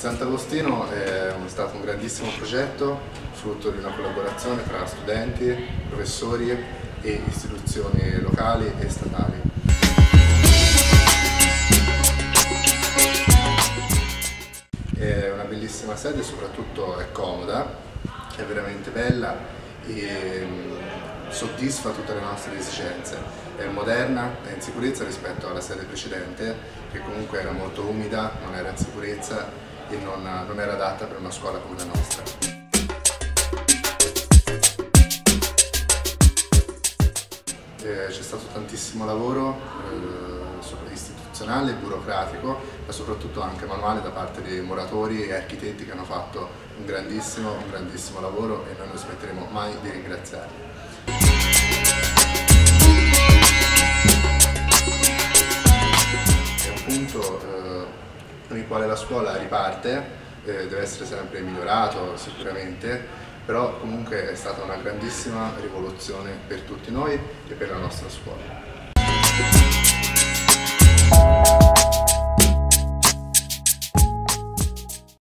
Sant'Agostino è stato un grandissimo progetto, frutto di una collaborazione tra studenti, professori e istituzioni locali e statali. È una bellissima sede, soprattutto è comoda, è veramente bella e mm, soddisfa tutte le nostre esigenze. È moderna, è in sicurezza rispetto alla sede precedente, che comunque era molto umida, non era in sicurezza e non, non era adatta per una scuola come la nostra. Eh, c'è stato tantissimo lavoro eh, istituzionale burocratico, ma soprattutto anche manuale da parte dei muratori e architetti che hanno fatto un grandissimo, un grandissimo lavoro e noi non smetteremo mai di ringraziarli. Con il quale la scuola riparte, eh, deve essere sempre migliorato sicuramente, però comunque è stata una grandissima rivoluzione per tutti noi e per la nostra scuola.